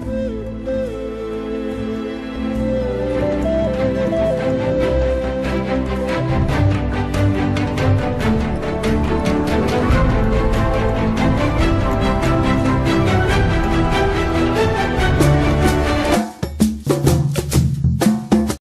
Bye.